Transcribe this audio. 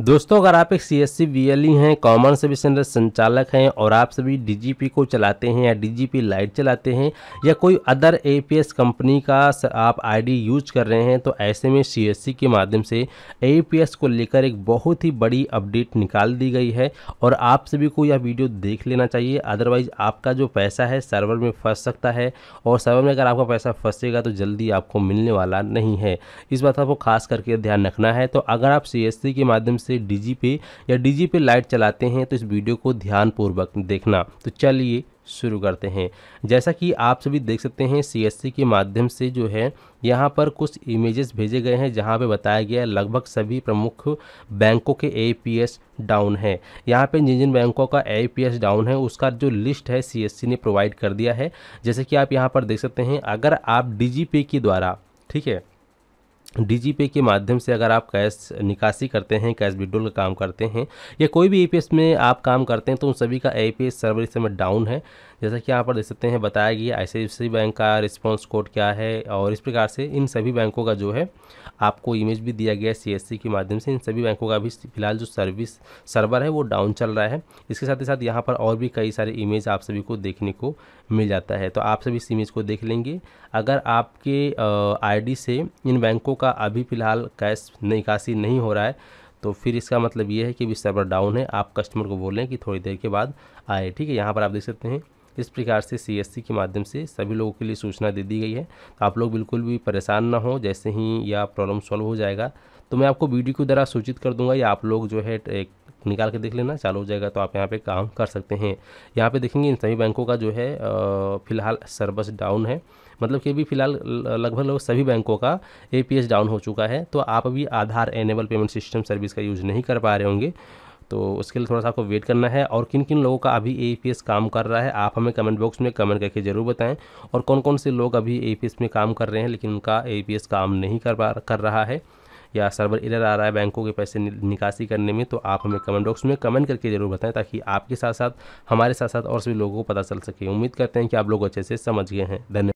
दोस्तों, अगर आप एक C S C V L E हैं कॉमन सर्विस सेंटर संचालक हैं और आप सभी डी जी पी को चलाते हैं या डी जी पी लाइट चलाते हैं या कोई other A P S company का आप आई डी यूज़ कर रहे हैं तो ऐसे में सी एस सी के माध्यम से ए पी एस को लेकर एक बहुत ही बड़ी अपडेट निकाल दी गई है और आप सभी को यह वीडियो देख लेना चाहिए। अदरवाइज़ आपका जो पैसा है, सर्वर में फंस सकता है और सर्वर में अगर आपका पैसा फंसेगा तो जल्दी आपको मिलने वाला नहीं है। इस बात आपको खास करके ध्यान रखना है। तो अगर आप सी एस सी के माध्यम से से डीजी पे या डीजी पे लाइट चलाते हैं तो इस वीडियो को ध्यानपूर्वक देखना। तो चलिए शुरू करते हैं। जैसा कि आप सभी देख सकते हैं सीएससी के माध्यम से जो है, यहाँ पर कुछ इमेजेस भेजे गए हैं, जहाँ पे बताया गया लगभग सभी प्रमुख बैंकों के एपीएस डाउन है। यहाँ पे जिन जिन बैंकों का एपीएस डाउन है, उसका जो लिस्ट है सीएससी ने प्रोवाइड कर दिया है। जैसे कि आप यहाँ पर देख सकते हैं, अगर आप डीजीपे के द्वारा, ठीक है डीजी पे के माध्यम से अगर आप कैश निकासी करते हैं, कैश विड्रोल का काम करते हैं, या कोई भी ए में आप काम करते हैं तो उन सभी का ए सर्वर इस समय डाउन है। जैसा कि यहाँ पर देख सकते हैं, बताया गया आई सी बैंक का रिस्पॉन्स कोड क्या है और इस प्रकार से इन सभी बैंकों का जो है, आपको इमेज भी दिया गया है सीएससी के माध्यम से। इन सभी बैंकों का भी फ़िलहाल जो सर्विस सर्वर है, वो डाउन चल रहा है। इसके साथ ही साथ यहाँ पर और भी कई सारे इमेज आप सभी को देखने को मिल जाता है। तो आप सभी इस इमेज को देख लेंगे। अगर आपके आईडी से इन बैंकों का अभी फ़िलहाल कैश निकासी नहीं हो रहा है तो फिर इसका मतलब ये है कि भी सर्वर डाउन है। आप कस्टमर को बोलें कि थोड़ी देर के बाद आए, ठीक है? यहाँ पर आप देख सकते हैं इस प्रकार से सी के माध्यम से सभी लोगों के लिए सूचना दे दी गई है। तो आप लोग बिल्कुल भी परेशान ना हो, जैसे ही यह प्रॉब्लम सॉल्व हो जाएगा। तो मैं आपको वीडियो के द्वारा सूचित कर दूँगा, या आप लोग जो है, एक निकाल के देख लेना, चालू हो जाएगा तो आप यहाँ पे काम कर सकते हैं। यहाँ पे देखेंगे इन सभी बैंकों का जो है फ़िलहाल सर्विस डाउन है। मतलब कि अभी फ़िलहाल लगभग लगभग सभी बैंकों का एपीएस डाउन हो चुका है। तो आप अभी Aadhaar enable payment system service का यूज़ नहीं कर पा रहे होंगे। तो उसके लिए थोड़ा सा आपको वेट करना है और किन किन लोगों का अभी AEPS काम कर रहा है, आप हमें कमेंट बॉक्स में कमेंट करके ज़रूर बताएँ। और कौन कौन से लोग अभी ए में काम कर रहे हैं, लेकिन उनका ए काम नहीं कर पा कर रहा है, या सर्वर इधर आ रहा है बैंकों के पैसे निकासी करने में तो आप हमें कमेंट बॉक्स में कमेंट करके ज़रूर बताएँ ताकि आपके साथ साथ हमारे साथ साथ और सभी लोगों को पता चल सके। उम्मीद करते हैं कि आप लोग अच्छे से समझ गए हैं। धन्यवाद